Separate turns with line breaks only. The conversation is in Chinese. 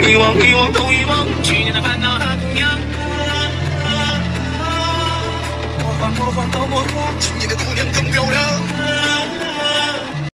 遗忘遗忘都遗忘，去年的烦恼和啊啊。魔幻魔幻都魔幻，去年的。